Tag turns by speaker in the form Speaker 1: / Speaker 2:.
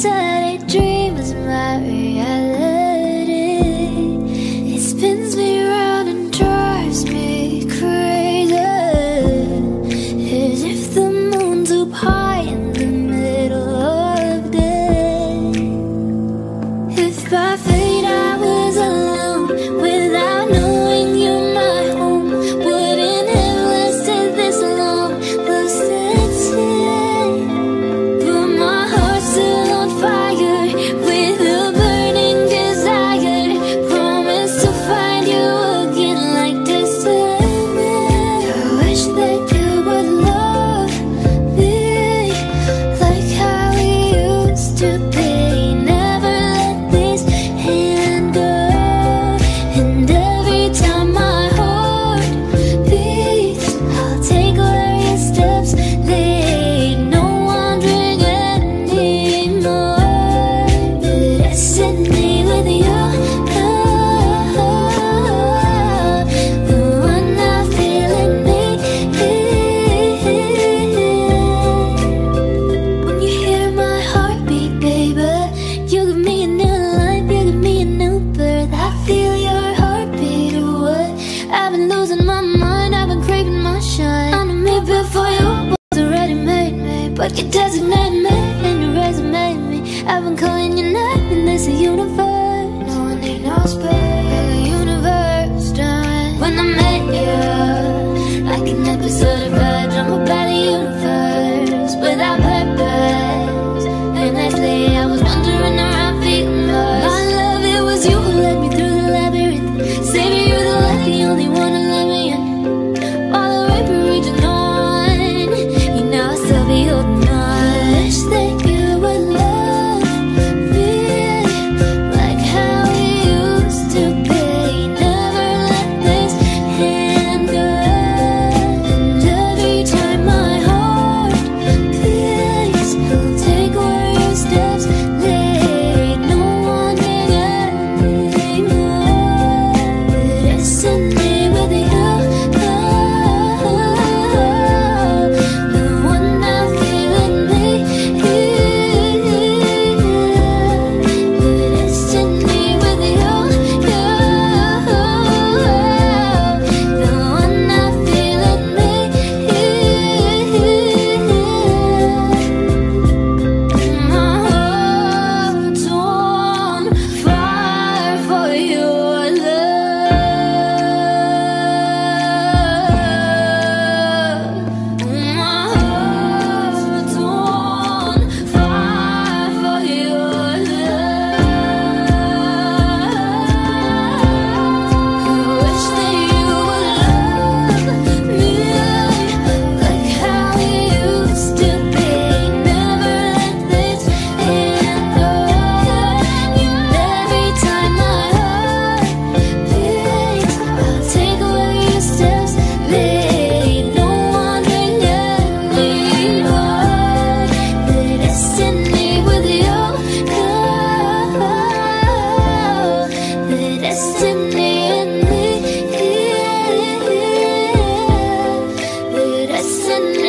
Speaker 1: Said a dream is my reality. It spins me round and drives me crazy. As if the moon's up high in the middle of day. If I been losing my mind, I've been craving my shine. I knew me before you was already made me, but you designate me and you resume me. I've been calling your name, and there's a universe. No one need no space. The universe done when I met you, like an episode of. and